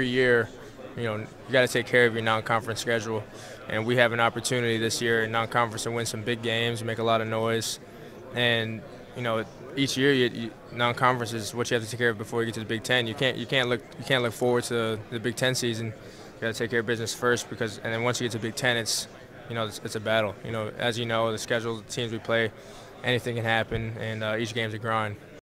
every year, you know, you got to take care of your non-conference schedule, and we have an opportunity this year in non-conference to win some big games, make a lot of noise, and you know, each year you, you, non-conference is what you have to take care of before you get to the Big Ten. You can't you can't look you can't look forward to the Big Ten season. You got to take care of business first because, and then once you get to Big Ten, it's you know it's, it's a battle. You know, as you know, the schedule, the teams we play, anything can happen, and uh, each game's a grind.